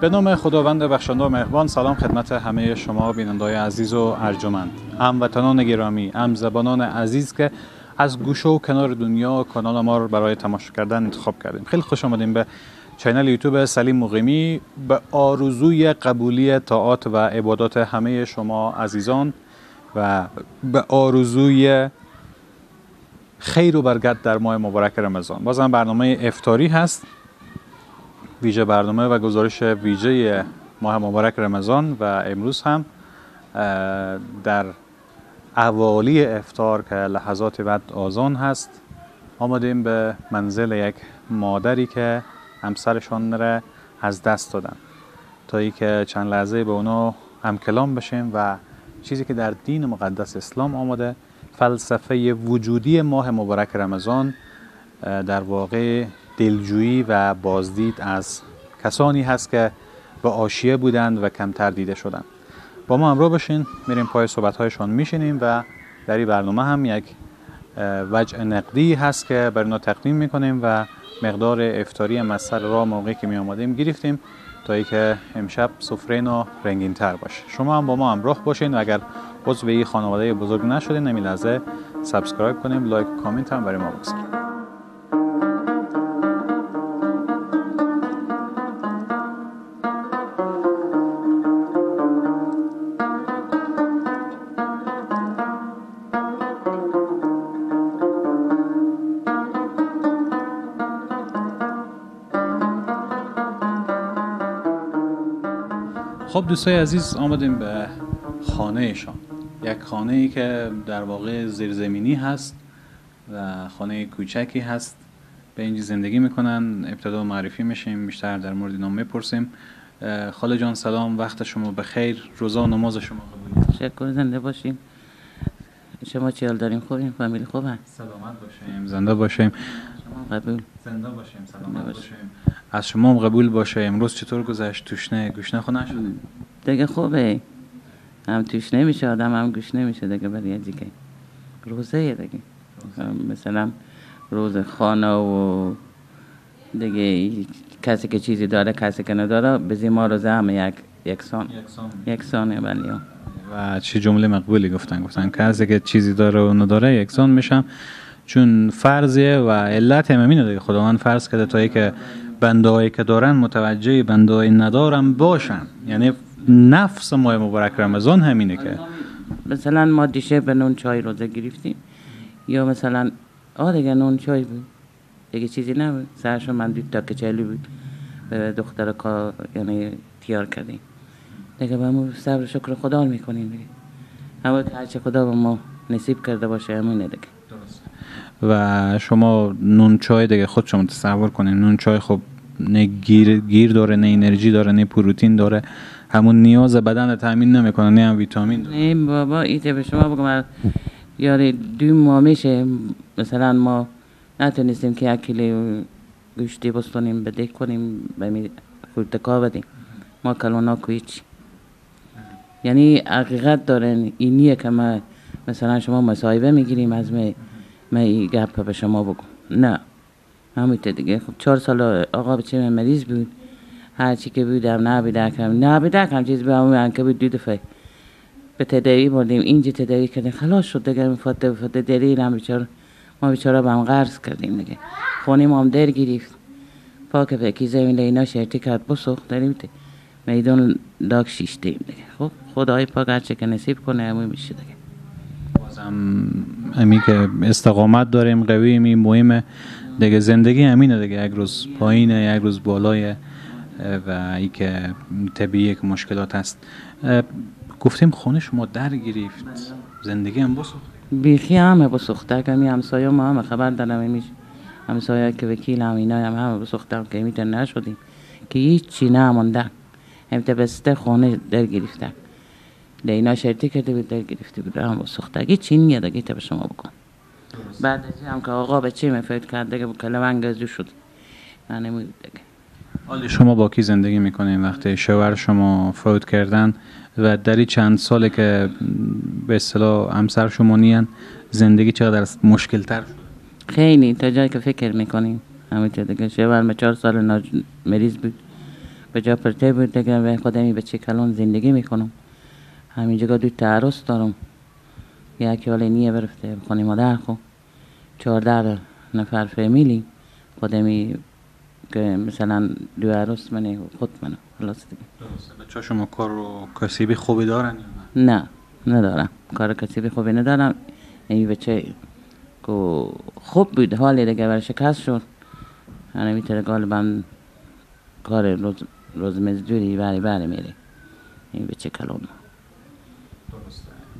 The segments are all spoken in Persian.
به نام خداوند بخشنده و مهربان سلام خدمت همه شما بینندای عزیز و ارجمند. هموطنان گرامی هم زبانان عزیز که از گوشه و کنار دنیا کانال ما رو برای تماشا کردن انتخاب کردیم. خیلی خوش آمدیم به چینل یوتیوب سلیم مقیمی. به آرزوی قبولی طاعات و عبادات همه شما عزیزان و به آرزوی خیر و برکت در ماه مبارک رمضان. بازم برنامه افتاری هست. ویژه برنامه و گزارش ویژه ماه مبارک رمضان و امروز هم در اوالی افتار که لحظات بعد آزان هست آمدیم به منزل یک مادری که همسرشان را از دست دادن. تا ای که چند لحظه به اونا هم کلام بشیم و چیزی که در دین مقدس اسلام آمده فلسفه وجودی ماه مبارک رمضان در واقع دلجویی و بازدید از کسانی هست که به آشیه بودند و کمتر دیده شدند. با ما همراه باشین میریم پای صحبت هایشان میشینیم و در این برنامه هم یک وجه نقدی هست که بر اینا تقدیم می‌کنیم و مقدار افتاری مسر را موقعی که می آمدیم گرفتیم تا ای که امشب سفره نا رنگین تر باشه. شما هم با ما همراه باشین و اگر عضو این خانواده بزرگ نشدین نمی لحظه subscribe کنیم like و کامنت هم برای ما بگذارید. خب دوستای عزیز آمدیم به خانهشان یک خانه ای که در واقع زیرزمینی هست و خانه کوچکی هست. به اینجا زندگی می‌کنن ابتدا معرفی میشیم بیشتر در مورد اینا می‌پرسیم. خاله جان سلام وقت شما بخیر روزا نماز شما قبول شکر زنده باشیم. شما چیال داریم خوبیم فامیل خوب هست سلامت باشیم زنده باشیم. قبول. زنده باشیم سلامت باشیم. از شما هم قبول باشه. امروز چطور گذشت؟ توشنه گوشنه خود نشده دیگه خوبه. هم توش نمیشه آدم هم گوش نمیشه دیگه برای دیگه. روزه دیگه. مثلا روز خانه و دیگه کسی که چیزی داره کسی که نداره به ما روزه همه یک یکسان. یکسانه بله و چه جمله مقبولی گفتن. گفتن کسی که چیزی داره و نداره یکسان میشم. چون فرضیه و علت هم همینه دیگه. خداوند فرض کرده تا که بنده که دارن متوجه بنده ندارن باشن. یعنی نفس ماه مبارک رمضان همینه که. مثلا ما دیشه به نون چای روزه گرفتیم. یا مثلا آه دیگه نون چای بود. دیگه چیزی نبود. سرشو من دید تا کچلی بود. به دختر کار یعنی تیار کردیم. دیگه به ما صبر شکر خدا می‌کنیم دیگه. اما هرچه خدا به ما نصیب کرده باشه همونه دیگه. و شما نون چای دیگه خود شما تصور کنین. نون چای خب نه گیر, گیر داره نه انرژی داره نه پروتین داره. همون نیاز بدن تامین نمی‌کنه نه هم ویتامین نه بابا ایده به شما بگم یاری دو ماه میشه. مثلا ما نتونستیم که یک کیلو گوشتی بستونیم بده کنیم به خورتکا بدیم. ما کلونا کویچ یعنی حقیقت دارن اینیه که ما مثلا شما مصاحبه می‌گیریم از می من این گپ به شما بگم. نه. همینطور دیگه. خب چهار سال آقا بچه مریض بود؟ هر چی که بودم نه بدکم نه بدکم چیز به همون که بود دو دفعه. به تدایی بردیم. اینجا تدایی کردیم؟ خلاص شد دیگه. مفاده مفاده دلیل هم بیچاره. ما بیچاره به هم قرض کردیم دیگه. خونی ما هم در گرفت. پاک بکی زمین لینا شرطی کرد. بسخ داریم میدون داک شیشتیم دیگه. خب؟ خدای پاک هرچه که نصیب کنه همون میشه دیگه. امی که استقامت داریم قوی می مهمه. دیگه زندگی همینه دیگه. یک روز پایینه یک روز بالای و ای که طبیعی که مشکلات هست. گفتیم خونه شما در گرفت. زندگی هم بسخت بیخی همه بسخته کمی همسایه ما همه خبر دارم. میشه همسایه که وکیل هم اینا هم همه بسخته که میتون نشدیم که هیچ چی نمونده. هم بسته خونه در گرفته. اینا شرطی کرده بود در گرفته بود. هم بسختگی چی نیه دیگه به شما بکن. بعد از هم که آقا به چی مفید کرد؟ دیگه کلمه انگزو شد. من نمید دیگه. حالی شما با کی زندگی می‌کنین؟ وقتی شوهر شما فوت کردن و در چند ساله که به اصطلاح همسر شما نیان زندگی چقدر مشکل تر خیلی. تا جایی که فکر می‌کنیم همینطور دیگه. شوهر چهار سال مریض بود. به جا پرته بود دیگه. و خودمی به چه کلان زندگی می‌کنم. همینجا دو تا عروس دارم. یکی ولی نیه برفته خانه مادر خو. چهارده نفر فامیلی. خودمی که مثلا دو عروس منه خود منه. خلاص دیگه. بچه شما کار و کسیبی خوبی دارن نه؟ ندارم. کار کسی به خوبی ندارم. این بچه که خوب بود. حالی دیگه بر شکست شد. یعنی می‌تونه غالبا کار روز, روز مزدوری بری بری میره. این بچه کلام.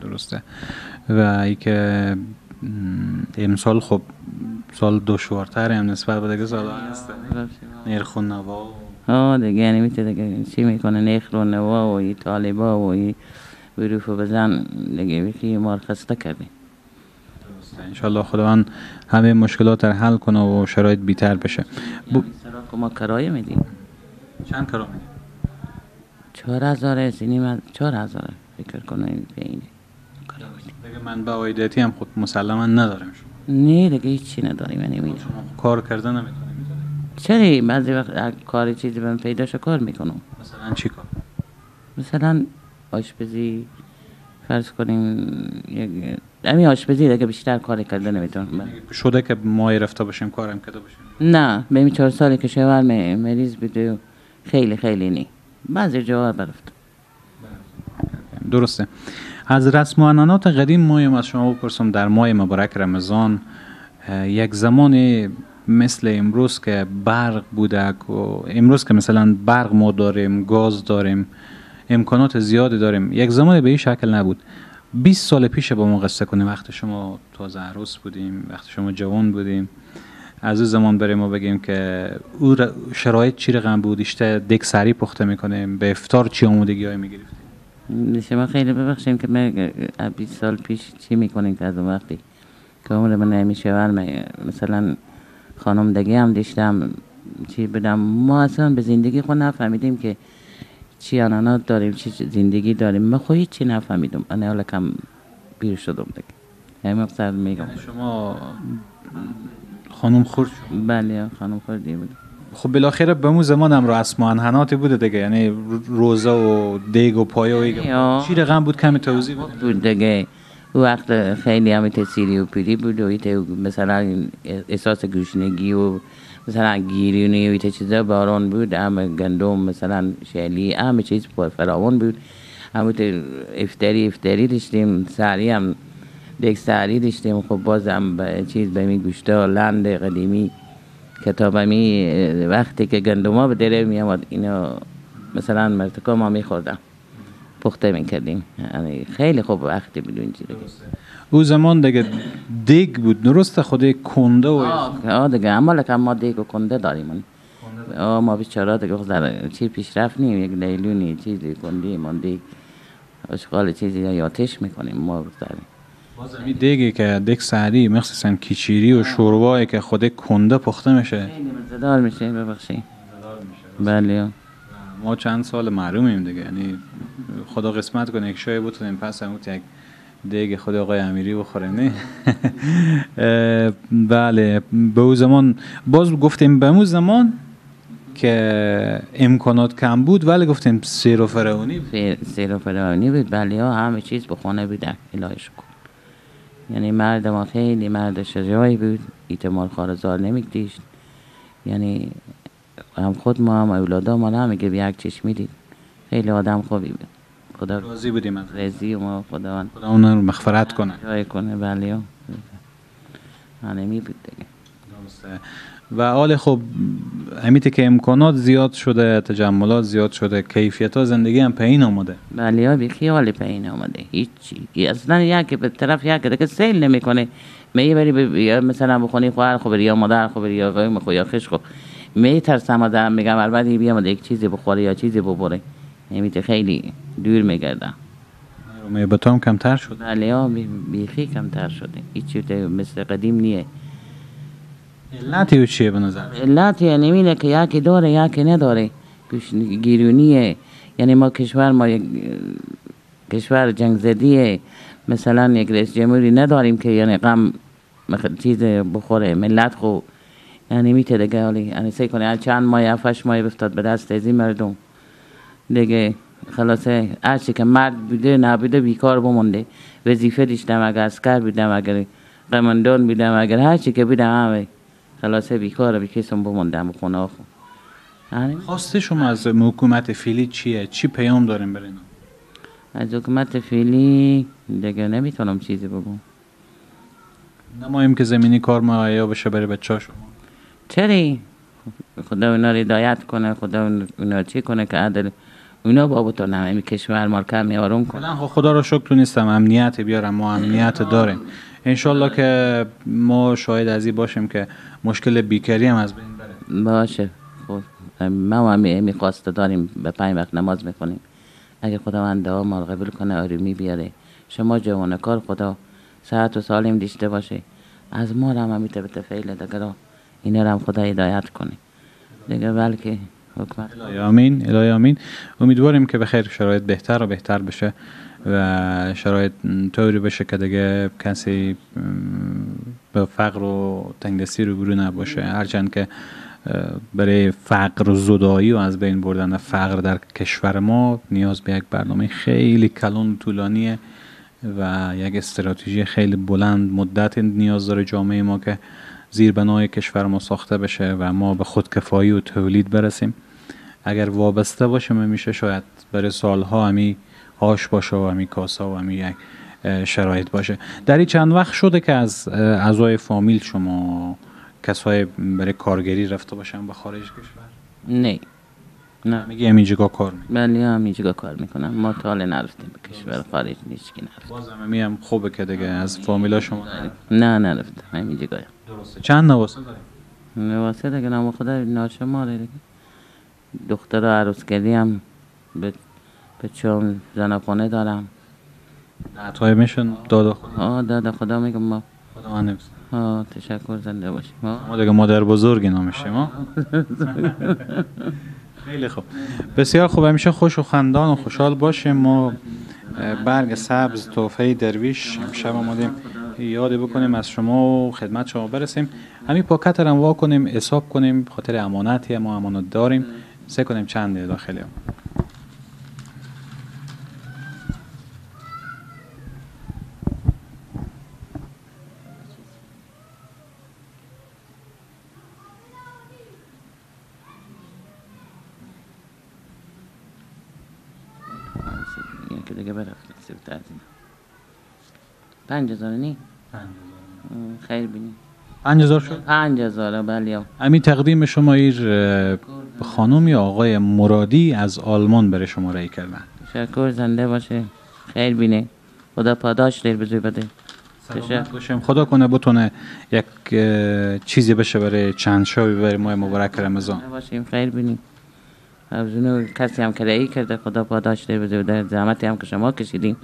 درسته. و ای که م، امسال خب سال دشوارتر هم نسبت به دیگه سال هست. نوا و آه دیگه یعنی می‌تونه دیگه چی می‌کنه؟ نیخ رو نوا و ای طالبا و ای بروف و بزن. دیگه بیخی ما رو خسته کرده. انشالله خداوند همه مشکلات رو حل کنه و شرایط بیتر بشه. ب... سرا که ما کرایه میدیم چند کرا میدی؟ چهار هزاره سینی من چهار هزاره. فکر کنه اینه دیگه منبع عایداتی هم خود مسلما نداریم شما. نه دیگه هیچی نداریم یعنی میدم شما کار کرده نمی‌تونیم چرا؟ بعضی وقت کاری چیزی پیدا شه کار می‌کنم. مثلا چی کار؟ مثلا آشپزی فرض کنیم یک همین آشپزی دیگه بیشتر کار کرده نمی‌تونم. شده که ما رفته باشیم کارم کرده باشیم؟ نه به این چهار سالی که شوهر مریض بوده خیلی خیلی نی. بعضی جاها برفت درسته. از رسم و عنعنات قدیم مایم از شما بپرسم در ماه مبارک رمضان یک زمان مثل امروز که برق بودک و امروز که مثلا برق ما داریم گاز داریم امکانات زیادی داریم یک زمان به این شکل نبود. 20 سال پیش با ما قصه کنیم. وقت شما تازه عروس بودیم وقت شما جوان بودیم. از اون زمان بریم ما بگیم که او شرایط چی رقم بود؟ دک سری پخته می‌کنیم. به افطار چی آمودگی های می‌گرفتیم؟ شما خیلی ببخشیم که من 20 سال پیش چی می‌کنیم که از اون وقتی که عمر من شوهر من- مثلا خانم دیگه هم داشتم چی بدم ما اصلا به زندگی خود نفهمیدیم که چی انانات داریم چی زندگی داریم من خود چی نفهمیدم من حالا کم پیر شدم دیگه همین مقصد میگم شما خانم خورد شد بله خانم خوردی بود خب بالاخره به اون زمان هم را اسم و انحناتی بوده دیگه. یعنی روزه و دیگ و پایه و ایگه. چی رقم بود کمی توضیح بده بود دیگه. او وقت خیلی هم تسیری و پیری بود و مثلا احساس گوشنگی و مثلا گیرونی و ایت چیزا باران بود. هم گندم مثلا شلی همه چیز فراوان بود. همه افتری افتری داشتیم. سری هم دیگه سری داشتیم. خب باز هم به چیز به می گوشتا لند قدیمی. کتاب می وقتی که گندما به دره می آمد اینو مثلا مرتکا ما می خوردم پخته می‌کردیم. یعنی خیلی خوب وقتی بود اونجا دیگه او زمان دیگه دیگ بود. درسته خود کنده و آه دیگه. اما لکه ما دیگه کنده داریم. آه ما بیچاره دیگه در چی پیشرفت نیم یک لیلونی چیزی کندی ماندی اشغال چیزی یا آتش می‌کنیم. ما داریم باز همین دیگی که دیگ سری مخصوصا کیچیری و شوروایی که خود کنده پخته میشه. مزدار میشه ببخشید. بله. ما چند سال محرومیم دیگه. یعنی خدا قسمت کنه یک شای بتونیم پس هموت یک دیگه خود آقای امیری بخوریم نه؟ بله. به اون زمان باز گفتیم به اون زمان که امکانات کم بود ولی گفتیم سیر و فرعونی بود. سیر و فرعونی بود. بله همه چیز به خونه بودن الهی شکر یعنی مرد ما خیلی مرد شجاعی بود ایتمال خارزار نمیکتیشت یعنی هم خود ما هم اولادا ما هم میگه به یک چشمی دید خیلی آدم خوبی بود. خدا راضی بودیم از رزی و ما خدا خدا اون رو مغفرت کنه. جای کنه بله. همه بود دیگه. و حال خب امیتی که امکانات زیاد شده تجملات زیاد شده کیفیت ها زندگی هم پایین آمده. بله ها بی خیال پایین آمده. هیچی. اصلا یک به طرف یک دیگه سیل نمی‌کنه. می بری ب- یا مثلا بخونی خواهر خوب یا مادر خوب یا قایم خوب یا خش خوب. می ترسم آدم میگم البته بیام یک چیزی بخوره یا چیزی ببره. نمیته خیلی دور میگردم. محبت هم کمتر شد. بله ها بی- بیخی کمتر شده. هیچی ته- مثل قدیم نیه. علتی او چیه به نظر؟ علت یعنی اینه که یکی داره یکی نداره. گیرونیه. یعنی ما کشور ما یک کشور جنگ زدیه. مثلا یک رئیس جمهوری نداریم که یعنی غم چیز بخوره ملت خو. یعنی میته دیگه حالی یعنی سعی کنه چند ماه هفتش ماه بفتاد به دست از این مردم. دیگه خلاصه هرچی که مرد بوده نبوده بیکار بمونده. وظیفه داشتم اگر اسکر بودم اگر قماندان بودم اگر هرچی که بودم همه خلاصه بیکار بیکسم بموندم خونه آخو همین. خواسته شما از حکومت فعلی چیه؟ چی پیام داریم برین از حکومت فعلی دیگه نمی‌تونم چیزی بگم. نماییم که زمینی کار مهیا بشه برای بچه شما. چری خدا اونا رو هدایت کنه خدا اون- اونا چی کنه که عدل؟ اونا بابا تو نمی کشور ما رو کم یارم کنه خدا رو شکر تونستم امنیت بیارم ما امنیت داریم. انشالله که ما شاهد از این باشیم که مشکل بیکاری هم از بین بره. باشه. خب ما هم همی خواسته داریم به پنج وقت نماز می‌کنیم اگه خداوند دعا ما قبول کنه آرومی بیاره. شما جوان کار خدا صحت و سالم داشته باشه. از ما هم همی به فعل دیگه رو اینا رو هم خدا هدایت کنه. دیگه بلکه حکمت الهی آمین الهی آمین. امیدواریم که بخیر شرایط بهتر و بهتر بشه. و شرایط طوری بشه که دیگه کسی به فقر و تنگدستی روبرو نباشه. هرچند که برای فقر و زدایی و از بین بردن فقر در کشور ما نیاز به یک برنامه خیلی کلان و طولانیه و یک استراتژی خیلی بلند مدت نیاز داره جامعه ما که زیربنای کشور ما ساخته بشه و ما به خودکفایی و تولید برسیم. اگر وابسته باشه میشه شاید برای سالها همی آش باشه و همی کاسه و همی یک اه، شرایط باشه. در این چند وقت شده که از اعضای فامیل شما کسای برای کارگری رفته باشن به خارج کشور؟ نه. نه. میگه همینجا کار می ولی هم اینجا کار می‌کنم. ما تا حالا نرفتیم به کشور خارج نیست که نرفتیم باز هم هم خوبه که دیگه از فامیلا شما نه. نرفتم. همینجا گایم درسته. چند نواسه داریم؟ واسه دیگه نام خدا ناشماره دیگه. دختر عروس کردی هم به به چون زنخونه دارم. نعتهای میشن دادا خدا. آه دادا خدا میگم ما. خدا من نفس آه تشکر زنده باشیم. ما دیگه مادر بزرگی نامشیم ها خیلی خوب. بسیار خوب. همیشه خوش و خندان و خوشحال باشیم. ما برگ سبز توفه درویش. امشب آمدیم یاد بکنیم از شما و خدمت شما برسیم. همین پاکت رو هم وا کنیم حساب کنیم. خاطر امانتی ما امانت داریم. سه کنیم چند داخلی. یکی دیگه برفت از اینا پنج هزار نی خیر بینی پنج هزار شد پنج هزار بله یا همین تقدیم شما ایر خانم یا آقای مرادی از آلمان برای شما رای کردن تشکر زنده باشه خیر بینه خدا پاداش دیر بزوی بده باشیم خدا کنه بتونه یک چیزی بشه برای چند شبی برای ماه مبارک رمضان باشیم خیر بینیم افزونو کسی هم که کرده خدا پاداش بزوی بده زحمتی هم که شما کشیدین.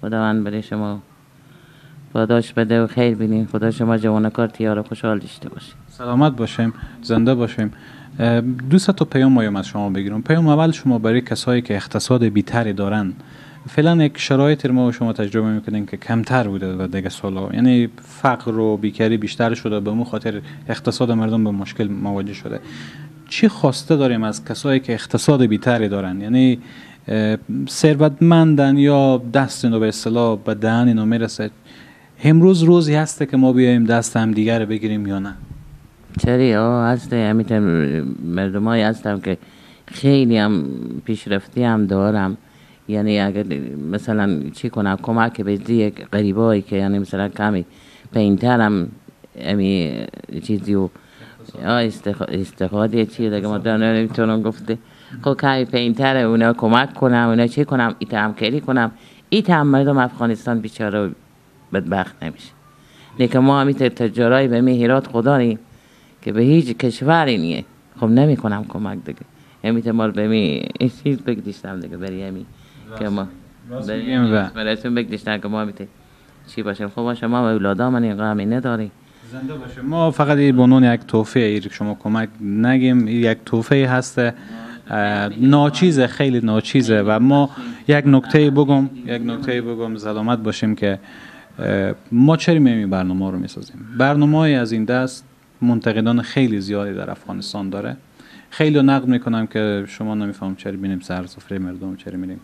خداوند برای شما پاداش بده و خیر بینیم خدا شما جوانکار تیار خوشحال داشته باشید سلامت باشیم زنده باشیم. دو تا پیام مایم از شما بگیرم. پیام اول شما برای کسایی که اقتصاد بیتری دارن. فعلا یک شرایط ما و شما تجربه می‌کنین که کمتر بوده و دیگه سالا. یعنی فقر و بیکاری بیشتر شده به مو خاطر اقتصاد مردم به مشکل مواجه شده. چی خواسته داریم از کسایی که اقتصاد بیتری دارن؟ یعنی ثروتمندن یا دست اینو به اصطلاح به دهن اینو می‌رسه؟ امروز روزی هسته که ما بیایم دست هم دیگر رو بگیریم یا نه؟ چری؟ آه هست همیتون مردم های هستم که خیلی هم پیشرفتی هم دارم. یعنی اگر مثلا چی کنم کمک به یک غریبایی که یعنی مثلا کمی پینتر هم امی چیزی آه استخ... استفاده چی دیگه ما نمی‌تونم گفته. خب کمی پینتر اونا کمک کنم اونا چی کنم؟ ایت هم کری کنم. ایت هم مردم افغانستان بیچاره بدبخت نمیشه. لیکن ما همی تجارای به هیرات خدا نیم که به هیچ کشوری نیه. خب نمی کنم کمک دیگه. همی مال به می این چیز بگذاشتم دیگه بری همی که ما میگیم و- برایتون بگذاشتم که ما همی چی باشیم؟ خب باشه ما و اولادا من این غمی نداری زنده باشه. ما فقط این به عنوان یک توفه ایر شما کمک نگیم یک توفه هست اه، ناچیزه خیلی ناچیزه و ما یک نکته بگم یک نکته بگم سلامت باشیم که ما چرا میایم برنامه رو می‌سازیم؟ برنامه از این دست منتقدان خیلی زیادی در افغانستان داره. خیلی نقد می‌کنم که شما نمیفهم چرا بینیم سر سفره مردم چرا میریم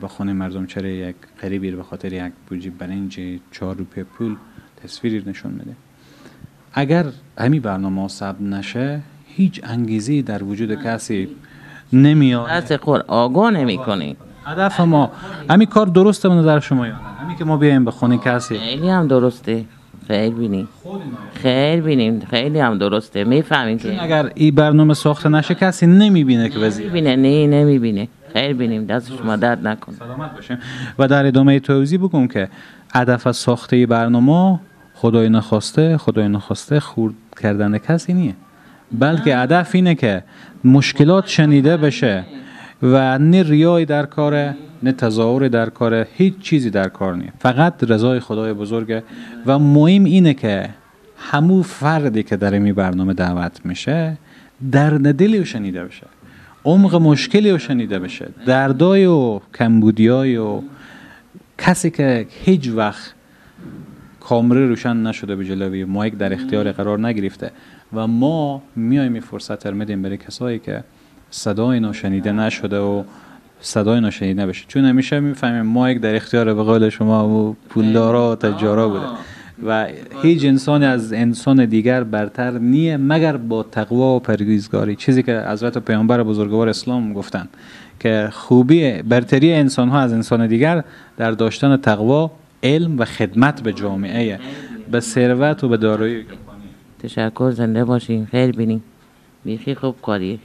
به خونه مردم چرا یک قریبی به خاطر یک بوجی برنج چهار روپیه پول تصویری نشون میده. اگر همین برنامه ثبت نشه هیچ انگیزی در وجود کسی نمیاد. دست خور آگاه نمی کنی هدف ما همین کار درسته به نظر شما یا همین که ما بیایم به خونه کسی. خیلی هم درسته. خیلی بینیم. خیلی بینیم. خیلی هم درسته. می‌فهمیم که اگر این برنامه ساخته نشه کسی نمی‌بینه که وزیر. بینه نه نمی‌بینه. خیلی بینیم. دست شما درد نکنه. سلامت باشیم و در ادامه توضیح بگم که هدف از ساخته ای برنامه خدای نخواسته خدای نخواسته خورد کردن کسی نیه بلکه هدف اینه که مشکلات شنیده بشه و نه ریای در کاره نه تظاهر در کاره هیچ چیزی در کار نیست. فقط رضای خدای بزرگه و مهم اینه که همو فردی که در این برنامه دعوت میشه در دلی و شنیده بشه عمق مشکلی و شنیده بشه دردای و کمبودیای و کسی که هیچ وقت کامره روشن نشده به جلوی مایک در اختیار قرار نگرفته. و ما میایم این فرصت رو میدیم برای کسایی که صدای ناشنیده نشده و صدای ناشنیده بشه چون همیشه می‌فهمیم مایک در اختیار به قول شما و پولدارا و تجارا بوده. و هیچ انسانی از انسان دیگر برتر نیه مگر با تقوا و پرهیزگاری. چیزی که حضرت پیامبر بزرگوار اسلام گفتن که خوبی برتری انسان ها از انسان دیگر در داشتن تقوا علم و خدمت به جامعه به ثروت و به دارایی تشکر زنده باشین خیر بینیم بیخی خوب کاری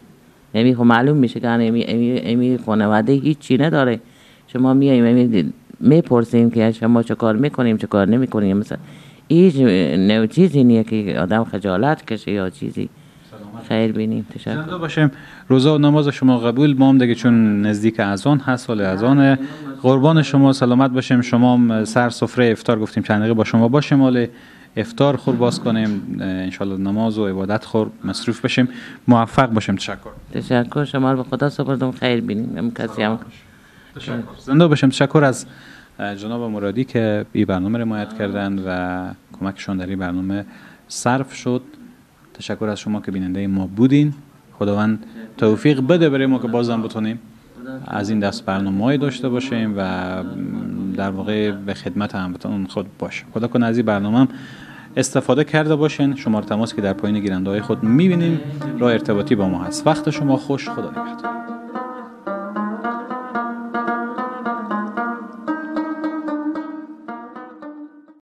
یعنی خب معلوم میشه که امی امی امی خانواده هیچی نداره. شما میایم امی می‌پرسیم که شما چه کار می‌کنیم چه کار نمی‌کنیم. مثلا هیچ نوع چیزی نیه که آدم خجالت کشه یا چیزی. خیر بینیم تشکر. زنده باشیم روزا و نماز شما قبول ما هم دیگه چون نزدیک اذان هست سال اذان قربان شما سلامت باشیم. شما سر سفره افطار گفتیم چند دقیقه با شما باشیم. حال افطار خور باز کنیم. انشالله نماز و عبادت خور مصروف بشیم. موفق باشیم. تشکر. تشکر. شما رو به خدا سپردم. خیر بینیم. هم کسی هم تشکر. زنده باشیم. تشکر از جناب مرادی که این برنامه حمایت کردن و کمکشون در این برنامه صرف شد. تشکر از شما که بیننده ما بودین. خداوند توفیق بده برای ما که بازم بتونیم از این دست برنامه داشته باشیم و در واقع به خدمت هموطنان خود باشیم. خدا کنه از این برنامه هم استفاده کرده باشین. شماره تماس که در پایین گیرنده های خود می‌بینیم. راه ارتباطی با ما هست. وقت شما خوش. خدا نگهدار